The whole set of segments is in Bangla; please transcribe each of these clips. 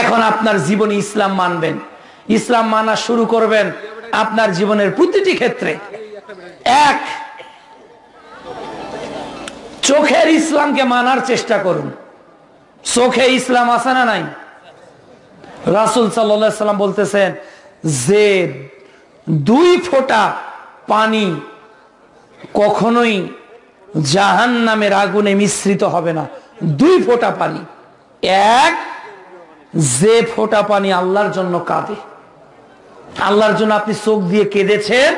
এখন আপনার জীবনে ইসলাম মানবেন। ইসলাম মানা শুরু করবেন আপনার জীবনের প্রতিটি ক্ষেত্রে। এক, চোখের ইসলামকে মানার চেষ্টা করুন। চোখে ইসলাম আছে না নাই? রাসুল সাল্লাম বলতেছেন, যে দুই ফোঁটা পানি কখনোই জাহান নামের আগুনে মিশ্রিত হবে না। দুই ফোঁটা পানি। এক যে ফোঁটা পানি আল্লাহর জন্য কাঁদে। আল্লাহর জন্য আপনি চোখ দিয়ে কেঁদেছেন,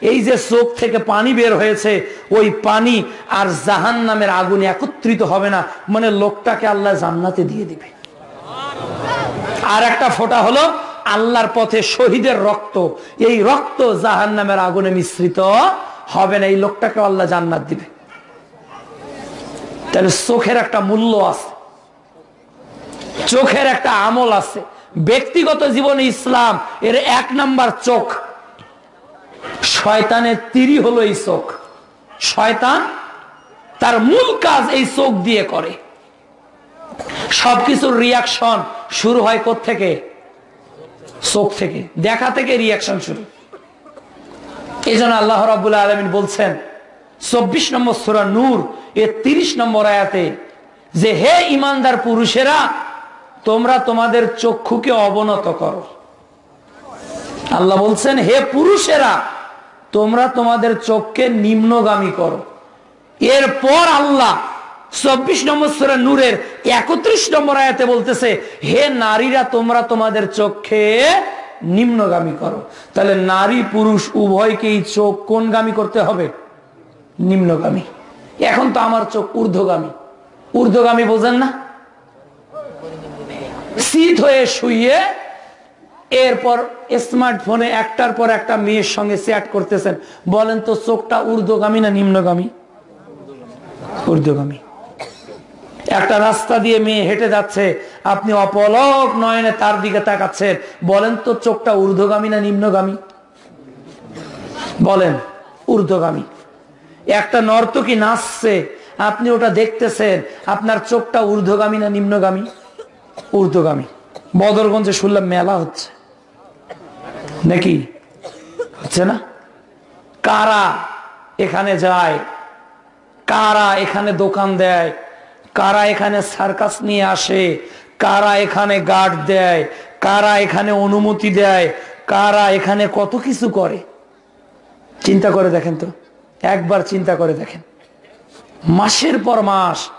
এই যে চোখ থেকে পানি বের হয়েছে, ওই পানি আর জাহান নামের আগুনে একত্রিত হবে না মানে লোকটাকে আল্লাহ জান্নাতে দিয়ে দিবে। আর একটা ফোঁটা হলো আল্লাহর পথে শহীদের রক্ত। এই রক্ত জাহান নামের আগুনে মিশ্রিত হবে না, এই লোকটাকে আল্লাহ জান্নাত দিবে। তাহলে চোখের একটা মূল্য আছে। চোখের একটা আমল আছে। ব্যক্তিগত জীবনে ইসলাম, এর এক নাম্বার চোখ। শয়তানের তিরি হলো এই চোখ। শয়তান তার মূল কাজ এই চোখ দিয়ে করে। সবকিছুর রিয়াকশন শুরু হয় থেকে চোখ থেকে। দেখা থেকে রিয়াকশন শুরু। এই জন্য আল্লাহ রাবুল্লাহ আলমিন বলছেন, চব্বিশ নম্বর সুরা নূর, এর তিরিশ নম্বর আয়াতে যে, হে ইমানদার পুরুষেরা তোমরা তোমাদের চক্ষুকে অবনত করো। আল্লাহ বলছেন, হে পুরুষেরা, তোমরা তোমাদের চোখকে নিম্নগামী করো। এরপর আল্লাহ চব্বিশ নম্বর সুরা নূরের একত্রিশ নম্বর আয়াতে বলতেছে, হে নারীরা, তোমরা তোমাদের চোখে নিম্নগামী করো। তাহলে নারী পুরুষ উভয়কেই চোখ কোনগামী করতে হবে? নিম্নগামী। এখন তো আমার চোখ ঊর্ধ্বগামী। ঊর্ধ্বগামী বোঝেন না? শীত হয়ে শুয়ে এরপর স্মার্টফোনে একটার পর একটা মেয়ের সঙ্গে চ্যাট করতেছেন। বলেন তো, চোখটা ঊর্ধ্বগামী না নিম্নগামী? ঊর্ধ্বগামী। একটা রাস্তা দিয়ে মেয়ে হেঁটে যাচ্ছে, আপনি অপলক নয়নে তার দিকে তাকাচ্ছেন। বলেন তো, চোখটা ঊর্ধ্বগামী না নিম্নগামী? বলেন, ঊর্ধ্বগামী। একটা নর্তকী নাচছে, আপনি ওটা দেখতেছেন, আপনার চোখটা ঊর্ধ্বগামী না নিম্নগামী? ঊর্ধ্বগামী। বদরগঞ্জে শুনলাম মেলা হচ্ছে। নাকি? হচ্ছে না? কারা এখানে যায়? কারা এখানে দোকান দেয়? কারা এখানে সার্কাস নিয়ে আসে? কারা এখানে গার্ড দেয়? কারা এখানে অনুমতি দেয়? কারা এখানে কত কিছু করে? চিন্তা করে দেখেন তো। একবার চিন্তা করে দেখেন। মাসের পর মাস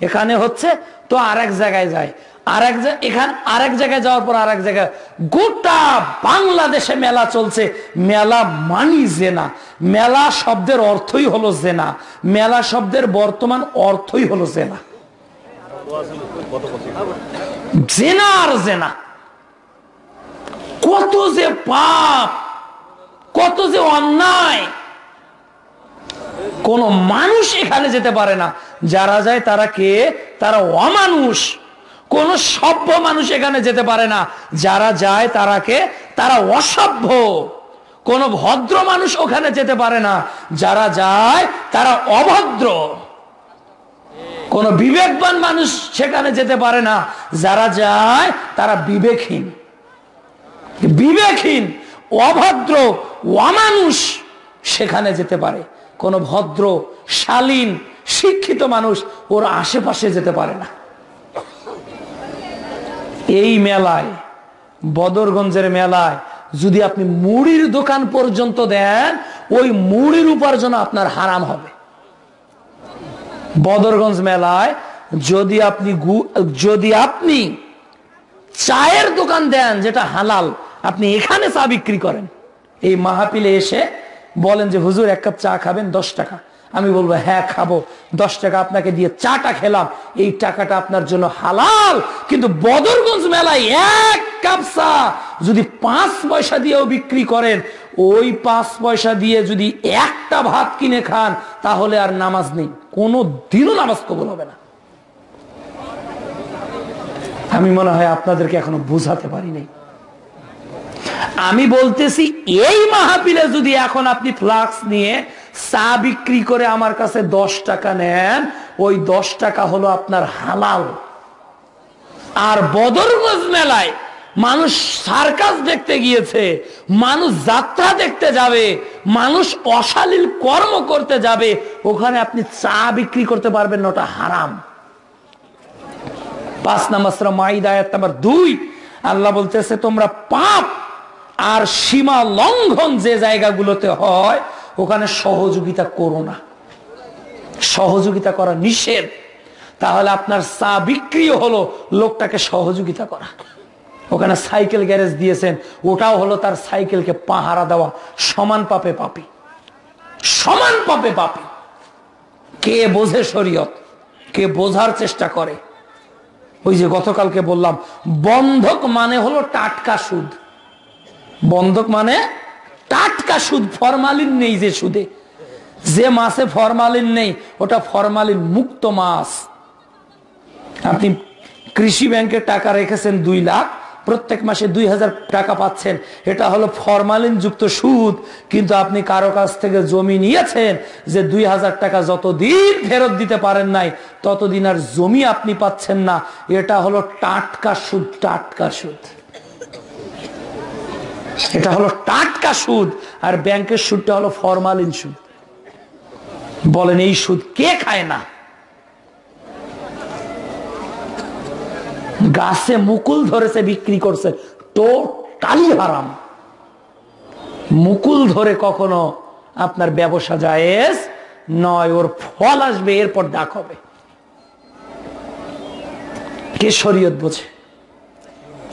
এখানে হচ্ছে তো আরেক জায়গায় যায়। আরেক এখানে আরেক জায়গায় যাওয়ার পর আরেক জায়গায় গোটা বাংলাদেশে মেলা চলছে। মেলা মানি জেনা। মেলা শব্দের অর্থই হলো জেনা। মেলা শব্দের বর্তমান অর্থই হলো জেনা। জেনা আর জেনা। কত যে পাপ, কত যে অন্যায়, কোন মানুষ এখানে যেতে পারে না। যারা যায় তারা কে? তারা অমানুষ। কোন সভ্য মানুষ এখানে যেতে পারে না। যারা যায় তারা কে তারা অসভ্য। কোন ভদ্র মানুষ ওখানে যেতে পারে না। যারা যায়, তারা অভদ্র। কোন বিবেকবান মানুষ সেখানে যেতে পারে না। যারা যায়, তারা বিবেকহীন। বিবেকহীন, অভদ্র, অমানুষ সেখানে যেতে পারে। কোন ভদ্র, শালীন, শিক্ষিত মানুষ ওর আশেপাশে যেতে পারে না। এই মেলায়, বদরগঞ্জের মেলায়, যদি আপনি মুড়ির দোকান পর্যন্ত দেন, ওই মুড়ির উপার্জন আপনার হারাম হবে। বদরগঞ্জ মেলায় যদি আপনি যদি আপনি চায়ের দোকান দেন যেটা হালাল, আপনি এখানে চা বিক্রি করেন। এই মাহাপিলে এসে বলেন যে, হুজুর, এক কাপ চা খাবেন, দশ টাকা। আমি বলব হ্যাঁ খাব। দশ টাকা আপনাকে দিয়ে চাটা খেলাম। এই টাকাটা আপনার জন্য হালাল। কিন্তু বদরগঞ্জ মেলায় এক কাপ চা যদি পাঁচ পয়সা দিয়েও বিক্রি করেন, ওই পাঁচ পয়সা দিয়ে যদি একটা ভাত কিনে খান, তাহলে আর নামাজ নেই। কোনো দিনও নামাজ কবল হবে না। আমি মনে হয় আপনাদেরকে এখনও বুঝাতে পারি নাই। আমি বলতেছি, এই মাহাপিলে যদি এখন আপনি ফ্লাক্স নিয়ে চা বিক্রি করে আমার কাছে দশ টাকা নেন, ওই দশ টাকা হলো আপনার হালাল। আর বদরগঞ্জ মেলায় মানুষ সার্কাস দেখতে গিয়েছে, মানুষ যাত্রা দেখতে যাবে, মানুষ অশালীল কর্ম করতে যাবে, ওখানে আপনি চা বিক্রি করতে পারবেন না, ওটা হারাম। পাঁচ নাম্বার মাইদায়াত নাম্বার দুই, আল্লাহ বলতেছে, তোমরা পাপ আর সীমা লঙ্ঘন যে জায়গাগুলোতে হয় ওখানে সহযোগিতা করো না। সহযোগিতা করা নিষেধ। তাহলে আপনার চা বিক্রি হলো লোকটাকে সহযোগিতা করা। ওখানে সাইকেল গ্যারেজ দিয়েছেন, ওটাও হলো তার সাইকেলকে পাহারা দেওয়া। সমান পাপে পাপি। সমান পাপে পাপি। কে বোঝে শরীয়ত? কে বোঝার চেষ্টা করে? ওই যে গতকালকে বললাম, বন্ধক মানে হলো টাটকা সুদ। বন্ধক মানে টাটকা সুদ, ফরমালিন নেই যে সুদে। যে মাসে ফরমালিন নেই, ওটা ফরমালিন মুক্ত মাস আপনি কৃষি ব্যাংকে টাকা রেখেছেন দুই লাখ, প্রত্যেক মাসে দুই হাজার টাকা পাচ্ছেন। এটা হলো ফরমালিন যুক্ত সুদ, কিন্তু আপনি কারও কাছ থেকে জমি নিয়েছেন যে দুই হাজার টাকা যতদিন ফেরত দিতে পারেন নাই, ততদিন আর জমি আপনি পাচ্ছেন না। এটা হলো টাটকা সুদ টাটকা সুদ। এটা হলো টাটকা সুদ, আর ব্যাংকের সুদটা হলো ফরমালিন সুদ। বলেন, এই সুদ কে খায় না? গাছে মুকুল ধরেছে, বিক্রি করছে। টোটালি হারাম। মুকুল ধরে কখনো আপনার ব্যবসা জায়েজ নয়, ওর ফল আসবে, এরপর ডাক হবে। কে শরীয়ত বোঝে?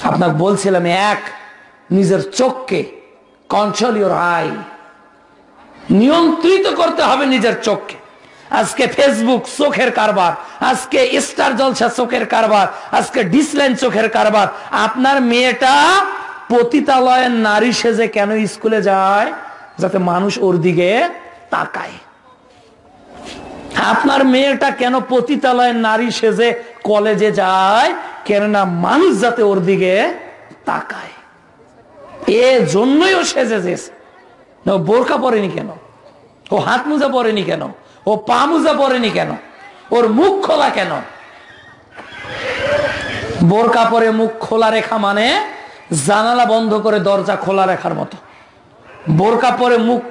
আপনাকে বলছিলাম, এক নিজের চোখকে কন্ট্রোল ইউর আই নিয়ন্ত্রিত করতে হবে নিজের চোখকে। আজকে ফেসবুক চোখের কারবার, আজকে স্টার জলসা চোখের কারবার, আজকে ডিসলাইন চোখের কারবার। আপনার মেয়েটা পতিতালয়ের নারী সেজে কেন স্কুলে যায়? যাতে মানুষ ওর দিকে তাকায়। আপনার মেয়েটা কেন পতিতালয়ের নারী সেজে কলেজে যায়? কেননা মানুষ যাতে ওর দিকে তাকায়। এ জন্যই ও সেজে যেছে। না, ও বোরকা পরেনি কেন? ও হাত মোজা পরেনি কেন? ও পা মোজা পরেনি কেন? ওর মুখ খোলা কেন? বোরকা পরে মুখ খোলা রেখা মানে জানালা বন্ধ করে দরজা খোলা রাখার মতো। বোরকা পরে মুখ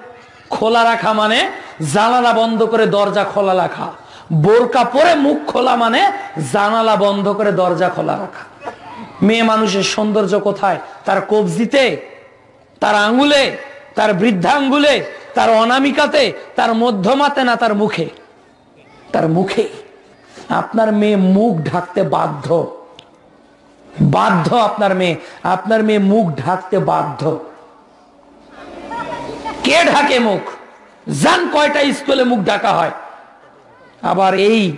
খোলা রাখা মানে জানালা বন্ধ করে দরজা খোলা রাখা। বোরকা পরে মুখ খোলা মানে জানালা বন্ধ করে দরজা খোলা রাখা। মেয়ে মানুষের সৌন্দর্য কোথায়? তার কবজিতে, তার আঙ্গুলে তার বৃদ্ধাঙ্গুলে, তার অনামিকাতে, তার মধ্যমাতে না তার মুখে? তার মুখে। আপনার মেয়ে মুখ ঢাকতে বাধ্য। বাধ্য আপনার মেয়ে। আপনার মেয়ে মুখ ঢাকতে বাধ্য। কে ঢাকে মুখ? জান কয়টা স্কুলে মুখ ঢাকা হয়? আবার এই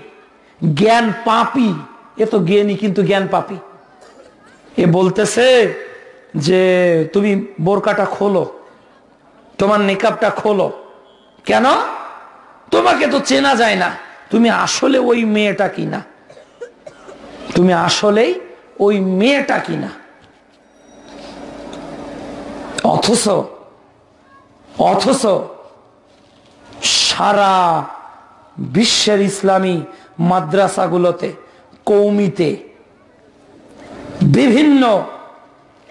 জ্ঞান পাপি, এ তো জ্ঞানী কিন্তু জ্ঞান পাপি। এ বলতেছে যে, তুমি বোরকাটা খোলো, তোমার নিকাবটা খোলো। কেন? তোমাকে তো চেনা যায় না, তুমি আসলে ওই মেয়েটা কিনা? তুমি আসলেই ওই মেয়েটা কিনা? অথচ অথচ সারা বিশ্বের ইসলামী মাদ্রাসাগুলোতে, কৌমিতে বিভিন্ন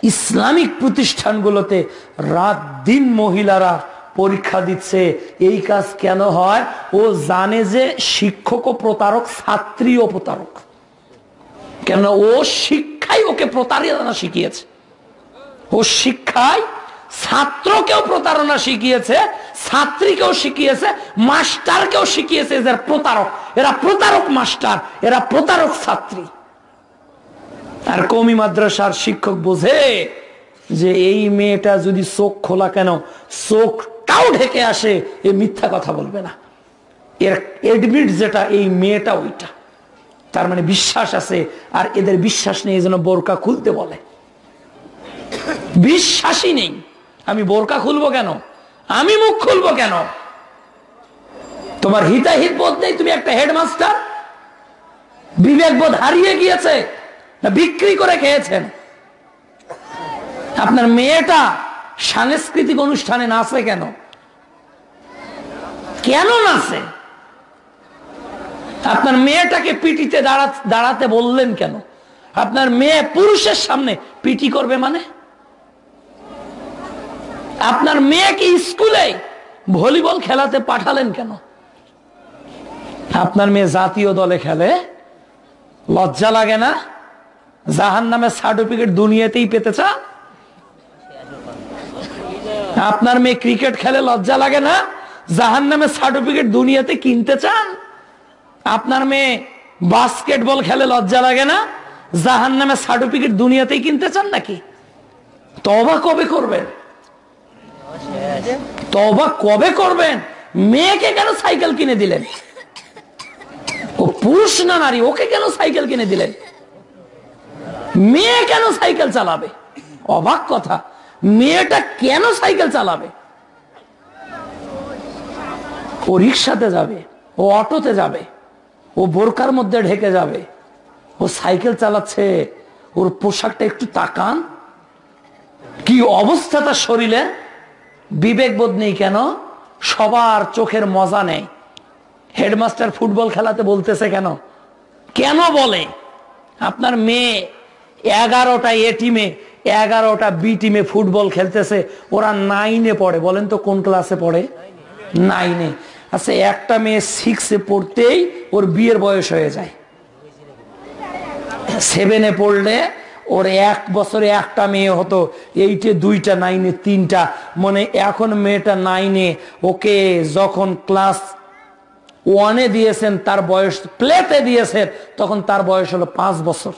ইসলামিক প্রতিষ্ঠানগুলোতে রাত দিন মহিলারা পরীক্ষা দিচ্ছে, এই কাজ কেন হয়? ও জানে যে শিক্ষক ও প্রতারক, ছাত্রী ও প্রতারক। কেন ও শিক্ষাই ওকে প্রতারণা শিখিয়েছে? ও শিক্ষায় ছাত্রকেও প্রতারণা শিখিয়েছে, ছাত্রীকেও শিখিয়েছে, মাস্টারকেও শিখিয়েছে এদের প্রতারক। এরা প্রতারক মাস্টার, এরা প্রতারক ছাত্রী। আর কমি মাদ্রাসার শিক্ষক বোঝে যে এই মেয়েটা যদি চোখ খোলা কেন চোখটাও ঢেকে আসে, এ মিথ্যা কথা বলবে না। এর এডমিট যেটা, এই মেয়েটা ওইটা। তার মানে বিশ্বাস আছে, আর এদের বিশ্বাস নেই এই জন্য বোরকা খুলতে বলে। বিশ্বাসই নেই, আমি বোরকা খুলবো কেন? আমি মুখ খুলবো কেন? তোমার হিতাহিত বোধ নেই, তুমি একটা হেডমাস্টার বিবেক বোধ হারিয়ে গিয়েছে না, বিক্রি করে খেয়েছেন। আপনার মেয়েটা সাংস্কৃতিক অনুষ্ঠানে নাচে কেন? কেন নাচে? আপনার মেয়েটাকে পিটিতে দাঁড়া, দাঁড়াতে বললেন কেন? আপনার মেয়ে পুরুষের সামনে পিটি করবে মানে? আপনার মেয়েকে স্কুলে ভলিবল খেলাতে পাঠালেন কেন? আপনার মেয়ে জাতীয় দলে খেলে? লজ্জা লাগে না? জাহান নামের সার্টিফিকেট দুনিয়াতেই পেতে চান? আপনার মেয়ে ক্রিকেট খেলে লজ্জা লাগে না? জাহান নামের সার্টিফিকেট দুনিয়াতে কিনতে চান? আপনার মেয়ে বাস্কেটবল খেলে লজ্জা লাগে না? জাহান নামের সার্টিফিকেট দুনিয়াতেই কিনতে চান নাকি? তবা কবে করবেন? তবা কবে করবেন? মেয়েকে কেন সাইকেল কিনে দিলেন? ও পুরুষ না নারী, ওকে কেন সাইকেল কিনে দিলেন? মেয়ে কেন সাইকেল চালাবে? অবাক কথা। মেয়েটা কেন সাইকেল চালাবে? ও রিক্সাতে যাবে, ও অটোতে যাবে, ও বোরকার মধ্যে ঢেকে যাবে, ও সাইকেল চালাচ্ছে, ওর পোশাকটা একটু তাকান। কি অবস্থা তার শরীরে? বিবেক বোধ নেই কেন? সবার চোখের মজা নেই। হেডমাস্টার ফুটবল খেলাতে বলতেছে কেন? কেন বলে? আপনার মেয়ে এগারোটা এ টিমে এগারোটা বি টিমে ফুটবল খেলতেছে। ওরা নাইনে পড়ে। বলেন তো কোন ক্লাসে পড়ে? নাইনে আচ্ছা একটা মেয়ে সিক্সে পড়তেই ওর বিয়ের বয়স হয়ে যায়। সেভেনে পড়লে ওর এক বছরে একটা মেয়ে হতো এইটে দুইটা নাইনে তিনটা। মানে এখন মেয়েটা নাইনে ওকে যখন ক্লাস ওয়ানে দিয়েছেন, তার বয়স প্লেতে দিয়েছেন, তখন তার বয়স হলো পাঁচ বছর।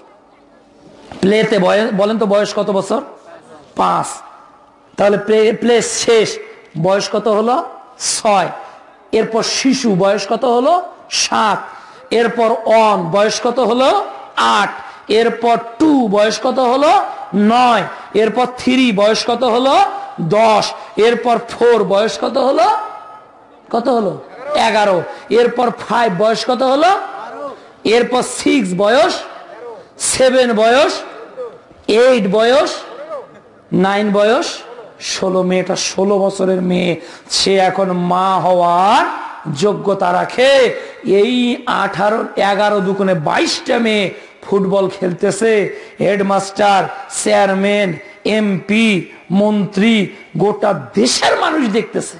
প্লেতে বলেন তো বয়স কত বছর? পাঁচ। তাহলে প্লে শেষ। বয়স কত হলো? ছয়। এরপর শিশু, বয়স কত হলো? সাত। এরপর অন, বয়স কত হলো? আট। এরপর টু, বয়স কত হলো? নয়। এরপর থ্রি, বয়স কত হলো? দশ। এরপর ফোর, বয়স কত হলো? কত হলো? এগারো। এরপর ফাইভ বয়স কত হলো? এরপর সিক্স বয়স সেভেন বয়স, এইট বয়স, নাইন বয়স, ষোলো মেয়েটা ষোলো বছরের মেয়ে। সে এখন মা হওয়ার যোগ্যতা রাখে। এই আঠারো, এগারো দুগুণে বাইশটা মেয়ে ফুটবল খেলতেছে। হেডমাস্টার, চেয়ারম্যান, এমপি, মন্ত্রী, গোটা দেশের মানুষ দেখতেছে।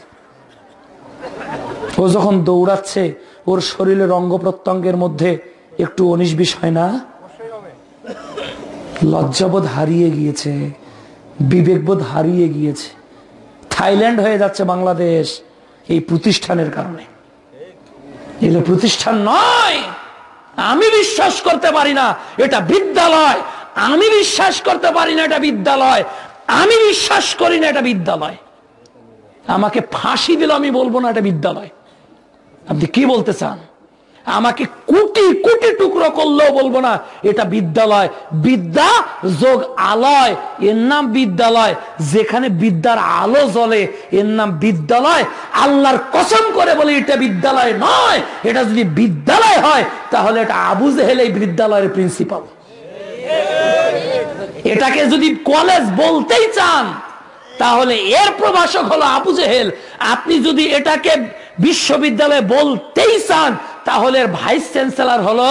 ও যখন দৌড়াচ্ছে, ওর শরীরের অঙ্গ প্রত্যঙ্গের মধ্যে একটু উনিশ বিষয় না? লজ্জাবোধ হারিয়ে গিয়েছে, বিবেকবোধ হারিয়ে গিয়েছে। থাইল্যান্ড হয়ে যাচ্ছে বাংলাদেশ এই প্রতিষ্ঠানের কারণে। এগুলো প্রতিষ্ঠান নয়! আমি বিশ্বাস করতে পারি না, এটা বিদ্যালয়। আমি বিশ্বাস করতে পারি না, এটা বিদ্যালয়। আমি বিশ্বাস করি না, এটা বিদ্যালয়। আমাকে ফাঁসি দিল, আমি বলব না, এটা বিদ্যালয়। আপনি কি বলতে চান? আমাকে কোটি কোটি টুকরো করলেও বলব না, এটা বিদ্যালয়। বিদ্যা যোগ আলয়, এর নাম বিদ্যালয়। যেখানে বিদ্যার আলো জ্বলে, এর নাম বিদ্যালয়। আল্লাহর কসম করে বলে, এটা বিদ্যালয় নয়, এটা যদি বিদ্যালয় হয়, তাহলে এটা আবু জেহেল এই বিদ্যালয়ের প্রিন্সিপাল এটাকে যদি কলেজ বলতেই চান, তাহলে এর প্রভাষক হলো আবু জেহেল। আপনি যদি এটাকে বিশ্ববিদ্যালয়ে বলতেই চান তাহলে ভাইস চ্যান্সেলর হলো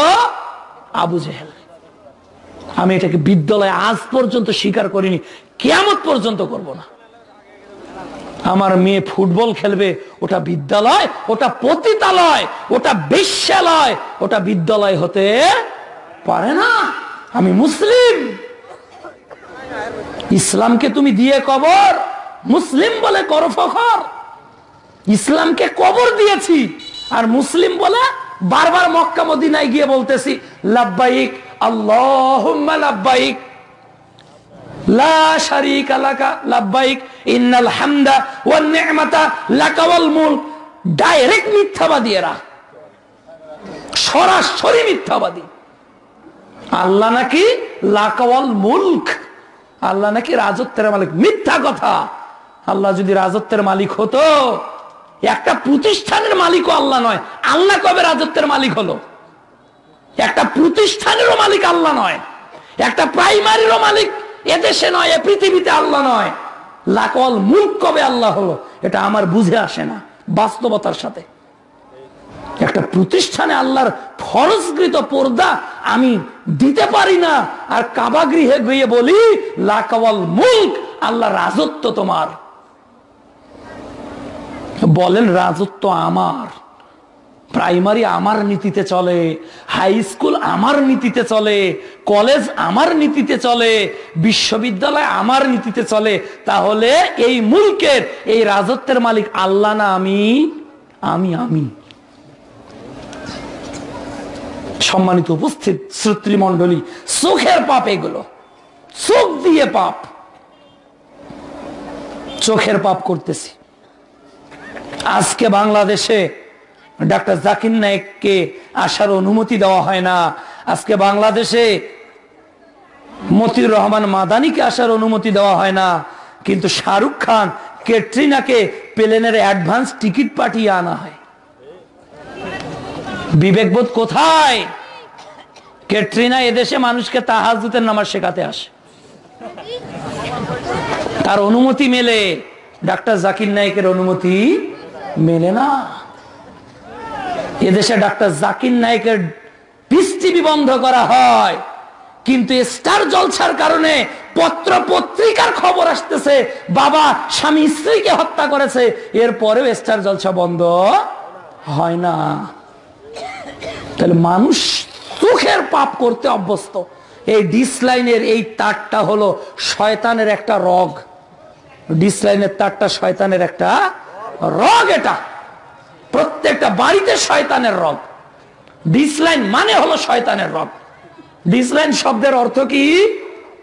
আবু জেহেল। আমি এটাকে বিদ্যালয়ে আজ পর্যন্ত স্বীকার করিনি কেমন পর্যন্ত করব না। আমার মেয়ে ফুটবল খেলবে, ওটা বিদ্যালয়, ওটা পতিতালয়, ওটা বিশ্বালয়, ওটা বিদ্যালয় হতে পারে না। আমি মুসলিম। ইসলামকে তুমি দিয়ে কবর, মুসলিম বলে করো ফখর। ইসলামকে কবর দিয়েছি, আর মুসলিম বলে বারবার মক্কা মদিনায় গিয়ে বলতেছি লাভবাহিক আল্লাহ লাভবাহিক ডাইরেক্ট মিথ্যাবাদী এরা। সরাসরি মিথ্যাবাদী। নাকি মুলক। আল্লাহ নাকি রাজত্বের মালিক। মিথ্যা কথা। আল্লাহ যদি রাজত্বের মালিক হতো একটা প্রতিষ্ঠানের মালিকও আল্লাহ নয়। আল্লাহ কবে রাজত্বের মালিক হলো? একটা প্রতিষ্ঠানেরও মালিক আল্লাহ নয়। একটা প্রাইমারিরও মালিক এদেশে নয়, এ পৃথিবীতে আল্লাহ নয়। লাকল মুল্ক কবে আল্লাহ হলো? এটা আমার বুঝে আসে না, বাস্তবতার সাথে। একটা প্রতিষ্ঠানে আল্লাহর ফরজকৃত পর্দা আমি দিতে পারি না, আর কাবা গৃহে গিয়ে বলি, লাকাওয়াল মুল্ক, আল্লাহ রাজত্ব তোমার। বলেন, রাজত্ব আমার। প্রাইমারি আমার নীতিতে চলে হাই স্কুল আমার নীতিতে চলে কলেজ আমার নীতিতে চলে, বিশ্ববিদ্যালয় আমার নীতিতে চলে, তাহলে এই মুলকের, এই রাজত্বের মালিক আল্লাহ না আমি? আমি আমি। সম্মানিত উপস্থিত শ্রোতৃমণ্ডলী, চোখের পাপ এগুলো। চোখ দিয়ে পাপ। চোখের পাপ করতেছি। আজকে বাংলাদেশে ডাক্তার জাকির নায়েককে আসার অনুমতি দেওয়া হয় না। আজকে বাংলাদেশে মতিউর রহমান মাদানিকে আসার অনুমতি দেওয়া হয় না। কিন্তু শাহরুখ খান ক্যাটরিনাকে প্লেনের অ্যাডভান্স টিকিট পাঠিয়ে আনা হয়। বিবেকবোধ কোথায়? ক্যাটরিনা এদেশে মানুষকে তাহাজুতের নামাজ শেখাতে আসে। তার অনুমতি মেলে। ডাক্তার জাকির নায়কের অনুমতি মেলে না। এদেশে ডাক্তার জাকির নায়কের টিভি বন্ধ করা হয়। কিন্তু স্টার জলছার কারণে পত্র পত্রিকার খবর আসতেছে, বাবা স্বামী স্ত্রীকে হত্যা করেছে। এরপরেও স্টার জলসা বন্ধ হয় না। তাহলে মানুষ সুখের পাপ করতে অভ্যস্ত। এই ডিসলাইনের এই তারটা হলো শয়তানের একটা রগ। ডিসলাইনের তারটা শয়তানের একটা রগ এটা। প্রত্যেকটা বাড়িতে শয়তানের রগ। ডিসলাইন মানে হলো শয়তানের রগ। ডিসলাইন শব্দের অর্থ কি?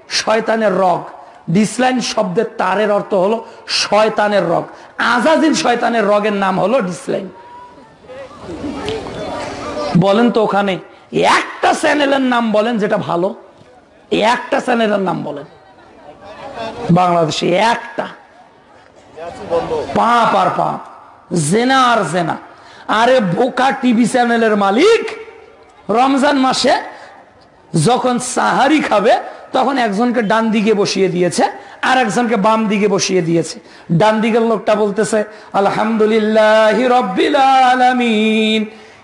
শয়তানের রগ। ডিসলাইন শব্দের তারের অর্থ হলো শয়তানের রগ। আজাজিন শয়তানের রগের নাম হলো ডিসলাইন বলেন তো ওখানে, একটা চ্যানেলের নাম বলেন যেটা ভালো। একটা চ্যানেলের নাম বলেন। বাংলাদেশে একটা। পাপ আর পাপ, জেনা আর জেনা। আরে বোকা টিভি চ্যানেলের মালিক, রমজান মাসে যখন সাহারি খাবে, তখন একজনকে ডান দিকে বসিয়ে দিয়েছে, আর একজনকে বাম দিকে বসিয়ে দিয়েছে। ডান দিকের লোকটা বলতেছে, আলহামদুলিল্লাহ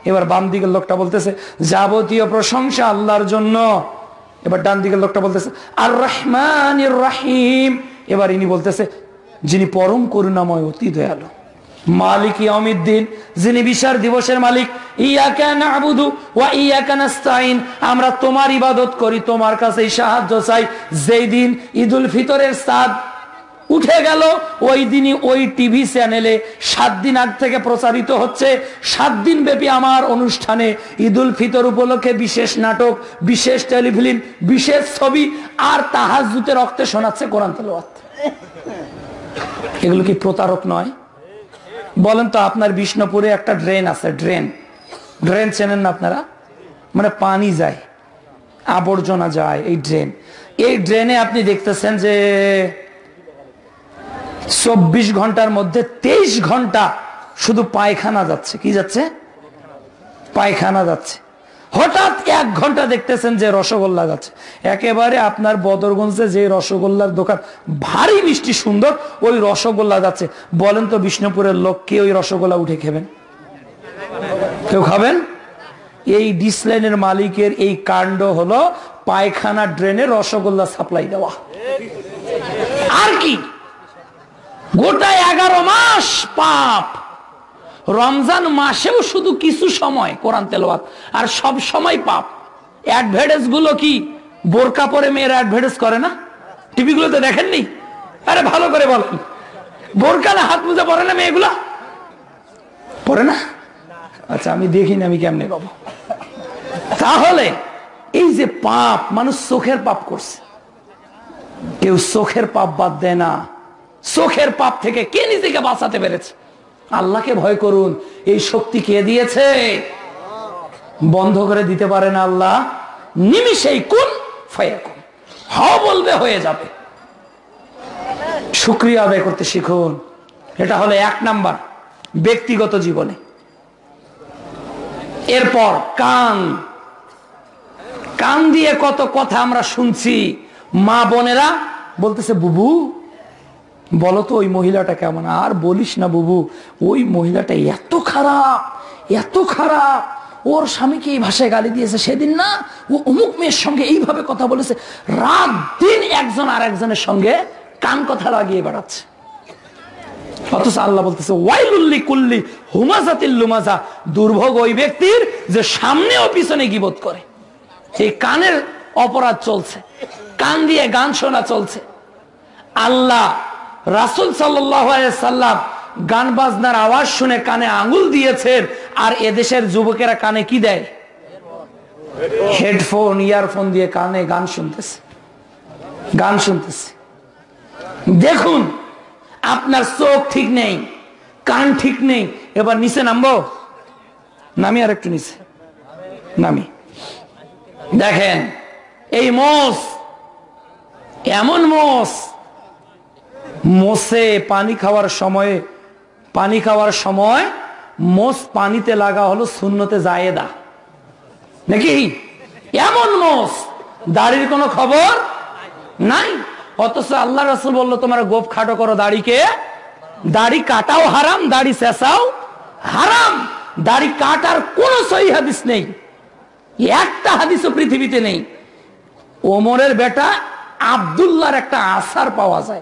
এবার বাম দিকের লোকটা বলতেছে, যাবতীয় প্রশংসা আল্লাহর জন্য। এবার ডান দিকের লোকটা বলতেছে আর রহমান রাহিম। এবার ইনি বলতেছে যিনি পরম করুণাময় অতি দয়ালু। মালিক ইয়াউমিদ্দিন, যিনি বিচার দিবসের মালিক আমরা তোমার ইবাদত করি, তোমার কাছেই সাহায্য চাই। যেই দিন ঈদুল ফিতরের সাদ উঠে গেল, ওই দিনই ওই টিভি চ্যানেলে সাত দিন আগ থেকে প্রচারিত হচ্ছে। সাত দিন ব্যাপী আমার অনুষ্ঠানে ঈদুল ফিতর উপলক্ষে বিশেষ নাটক, বিশেষ টেলিফিল্ম, বিশেষ ছবি আর তাহাজুতে রক্তে শোনাচ্ছে কোরআন তেলাওয়াত। এগুলো কি প্রতারক নয়? বলেন তো আপনার বিষ্ণুপুরে একটা ড্রেন আছে, ড্রেন। ড্রেন চেনেন না আপনারা? মানে পানি যায়, আবর্জনা যায় এই ড্রেন। এই ড্রেনে আপনি দেখতেছেন যে চব্বিশ ঘণ্টার মধ্যে তেইশ ঘণ্টা শুধু পায়খানা যাচ্ছে। কি যাচ্ছে? পায়খানা যাচ্ছে। হঠাৎ এক ঘণ্টা দেখতেছেন যে রসগোল্লা যাচ্ছে একেবারে আপনার বদরগঞ্জে যে রসগোল্লার দোকান, ভারী মিষ্টি সুন্দর, ওই রসগোল্লা যাচ্ছে বলেন তো বিষ্ণুপুরের লোক, কে ওই রসগোল্লা উঠে খেবেন? কেউ খাবেন? এই ডিসলাইনের মালিকের এই কাণ্ড হলো পায়খানা ড্রেনে রসগোল্লা সাপ্লাই দেওয়া। আর কি? গোটা এগারো মাস পাপ। রমজান মাসেও শুধু কিছু সময়, কোরআন তেলাওয়াত, আর সব সময় পাপ। অ্যাডভার্টাইজগুলো কি বোরকা পরে মেয়েরা অ্যাডভার্টাইজ করে না? টিভি গুলোতে দেখেননি? আরে ভালো করে বলেন। বোরকা না হাত মুজা পরে না মেয়েগুলা? পরে না? আচ্ছা আমি দেখিনি আমি কেমনে পাবো? তাহলে এই যে পাপ, মানুষ চোখের পাপ করছে। কেউ চোখের পাপ বাদ দেয় না। চোখের পাপ থেকে কে নিজেকে বাঁচাতে পেরেছে? আল্লাহকে ভয় করুন। এই শক্তি কে দিয়েছে? বন্ধ করে দিতে পারে না আল্লাহ। নিমিশেই কোন হ বলবে, হয়ে যাবে। শুক্রিয়া আদায় করতে শিখুন। এটা হলো এক নাম্বার ব্যক্তিগত জীবনে। এরপর কান। কান দিয়ে কত কথা আমরা শুনছি। মা বোনেরা বলতেছে, বুবু বলো তো ওই মহিলাটা কেমন? আর বলিস না বুবু, ওই মহিলাটা এত খারাপ এত খারাপ। ওর স্বামীকে এই ভাষায় গালি দিয়েছে। সেদিন না ও অমুক মেয়ের সঙ্গে এইভাবে কথা বলেছে। রাত দিন একজন আর একজনের সঙ্গে কান কথা লাগিয়ে বেড়াচ্ছে। আল্লাহ বলতেছে কুল্লি দুর্ভোগ ওই ব্যক্তির যে করে। কানের অপরাধ চলছে। কান দিয়ে গান শোনা চলছে। আল্লাহ রাসুল সাল্লাম গান বাজনার আওয়াজ শুনে কানে আঙুল দিয়েছেন, আর এদেশের যুবকেরা কানে কি দেয়? হেডফোন, ইয়ারফোন দিয়ে কানে গান শুনতেছে। গান শুনতেছে। দেখুন, আপনার চোখ ঠিক নেই, কান ঠিক নেই, এবার নিচে নামবো? নামি আর একটু নিচে। নামি। দেখেন, এই মোষ, এমন মোষ মোষে পানি খাওয়ার সময়ে, পানি খাওয়ার সময় মোষ পানিতে লাগা হলো শূন্যতে জায়েদা। নাকি? এমন মোষ। দাড়ির কোনো খবর নাই? অথচ আল্লাহ রসুল বলল, তোমার গোপ খাটো করো দাড়িকে। দাড়ি কাটাও হারাম, দাড়ি শেষাও হারাম। দাড়ি কাটার কোন সহি হাদিস নেই। একটা হাদিসও পৃথিবীতে নেই। ওমরের বেটা আবদুল্লাহর একটা আসার পাওয়া যায়।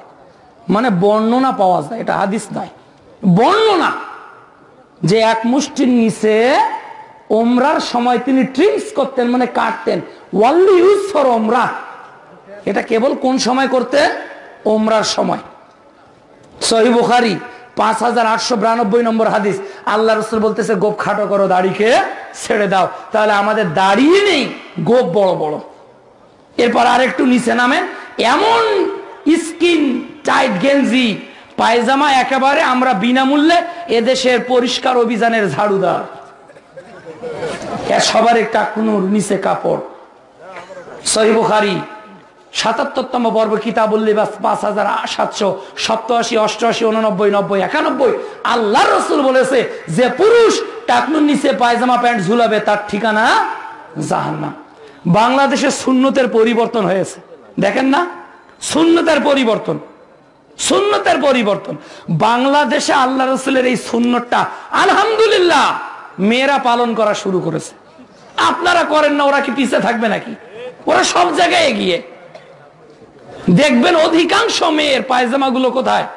মানে বর্ণনা পাওয়া যায়, এটা হাদিস নয়। বর্ণনা! যে এক মুষ্টির নিচে ওমরার সময় তিনি ট্রিমস করতেন মানে কাটতেন। ওয়ানলি ইউজ ফর ওমরা। এটা কেবল কোন সময় করতে ওমরার সময়। সহি বুখারি, পাঁচ হাজার আটশো বিরানব্বই নম্বর হাদিস। আল্লাহ রসুল বলতেছে, গোপ খাটো করো দাড়িকে, ছেড়ে দাও। তাহলে আমাদের দাড়িয়ে নেই, গোপ বড় বড়। এরপর আর একটু নিচে নামেন, এমন স্কিন টাইট গেঞ্জি, পায়জামা একেবারে আমরা বিনামূল্যে এদেশের পরিষ্কার অভিযানের ঝাড়ুদার। সবার একটা কোনো নিচে কাপড়। সহিবুখারি সাতাত্তরতম পর্ব কিতাবুল্লি বাস পাঁচ হাজার সাতশো সপ্তাশি অষ্টআশি, উননব্বই, নব্বই, একানব্বই। আল্লাহ রসুল বলেছে, যে পুরুষ টাকনুর নিচে পায়জামা প্যান্ট ঝুলাবে, তার ঠিকানা জাহান্না বাংলাদেশে শূন্যতের পরিবর্তন হয়েছে। দেখেন না? শূন্যতার পরিবর্তন। শূন্যতার পরিবর্তন। বাংলাদেশে আল্লাহ রসুলের এই শূন্যটা আলহামদুলিল্লাহ, মেয়েরা পালন করা শুরু করেছে। আপনারা করেন না, ওরা কি পিছিয়ে থাকবে নাকি? ওরা সব জায়গায় এগিয়ে। দেখবেন অধিকাংশ মেয়ের পায়জামা গুলো কোথায়?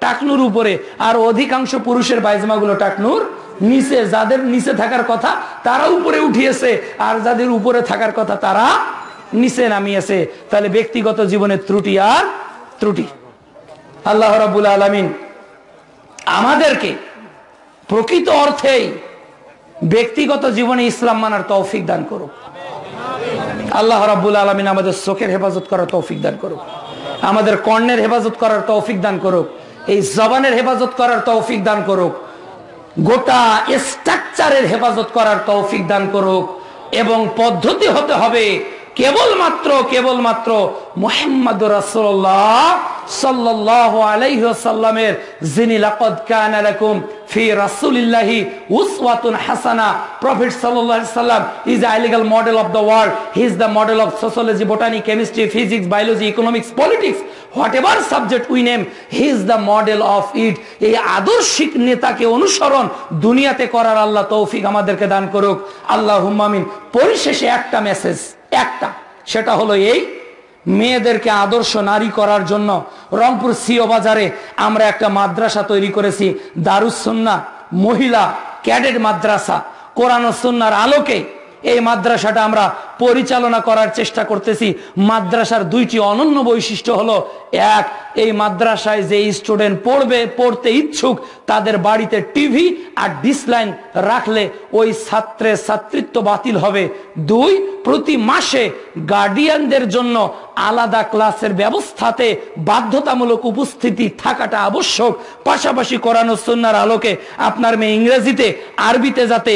টাকনুর উপরে। আর অধিকাংশ পুরুষের পায়জামা গুলো টাকনুর নিচে। যাদের নিচে থাকার কথা তারা উপরে উঠিয়েছে, আর যাদের উপরে থাকার কথা তারা নিচে নামিয়েছে। তাহলে ব্যক্তিগত জীবনের ত্রুটি আর ত্রুটি। আল্লাহ রাবুল আলমিন আমাদেরকে প্রকৃত অর্থেই ব্যক্তিগত জীবনে ইসলাম মানার তৌফিক দান করুক। আল্লাহ রাবুল আলমিন আমাদের চোখের হেফাজত করার তৌফিক দান করুক। আমাদের কর্ণের হেফাজত করার তৌফিক দান করুক। এই জবানের হেফাজত করার তৌফিক দান করুক। গোটা স্ট্রাকচারের হেফাজত করার তৌফিক দান করুক এবং পদ্ধতি হতে হবে কেবলমাত্র কেবলমাত্র মোহাম্মদ রাসূলুল্লাহ সাল্লাল্লাহু আলাইহি ওয়াসাল্লামের যিনি লাকাদ ফি উসওয়াতুন প্রফেট সাল্লাল্লাহু আলাইহি is a model of the world he is model of sociology chemistry physics biology economics politics whatever subject we name he is the model of it এই আদর্শিক নেতাকে অনুসরণ দুনিয়াতে করার আল্লাহ তৌফিক আমাদেরকে দান করুক। আল্লাহ হুম্মামিন পরিশেষে একটা মেসেজ একটা, সেটা হলো এই, মেয়েদেরকে আদর্শ নারী করার জন্য রংপুর সিও বাজারে আমরা একটা মাদ্রাসা তৈরি করেছি দারুসন্না মহিলা ক্যাডেট মাদ্রাসা। কোরআন সন্ন্যার আলোকে এই মাদ্রাসাটা আমরা পরিচালনা করার চেষ্টা করতেছি। মাদ্রাসার দুইটি অনন্য বৈশিষ্ট্য হলো, এক, এই মাদ্রাসায় যে স্টুডেন্ট পড়বে, পড়তে ইচ্ছুক, তাদের বাড়িতে টিভি আর ডিসলাইন রাখলে ওই ছাত্রের ছাত্রিত্ব বাতিল হবে। দুই, প্রতি মাসে গার্ডিয়ানদের জন্য আলাদা ক্লাসের ব্যবস্থাতে বাধ্যতামূলক উপস্থিতি থাকাটা আবশ্যক। পাশাপাশি করানো সন্ন্যার আলোকে আপনার মেয়ে ইংরেজিতে, আরবিতে যাতে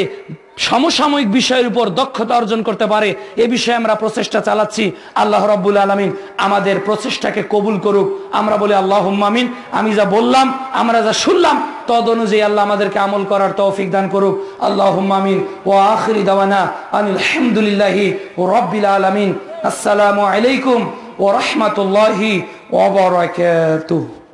সমসাময়িক বিষয়ের উপর দক্ষতা অর্জন করতে পারে, এ বিষয়ে আমরা প্রচেষ্টা চালাচ্ছি। আল্লাহ রব্বুল আলমিন আমাদের প্রচেষ্টাকে কবুল করুক। আমরা বলি আল্লাহ আমিন। আমি যা বললাম, আমরা যা শুনলাম, তদ অনুযায়ী আল্লাহ আমাদেরকে আমল করার তৌফিক দান করুক। আল্লাহ আমিন। ও আখরি দাওয়ানা আলহামদুলিল্লাহি ও রব্বিল আলমিন। আসসালামু আলাইকুম ও রহমতুল্লাহি ওবরাকাতুহ